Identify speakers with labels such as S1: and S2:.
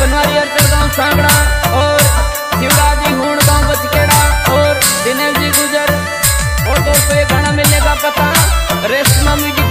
S1: बनवारी अर्चल और शिवराज जी गाँव बचकेड़ा और दिनेश जी गुजर, और दोस्तों मिलने का पता रेस्ट म्यूज़िक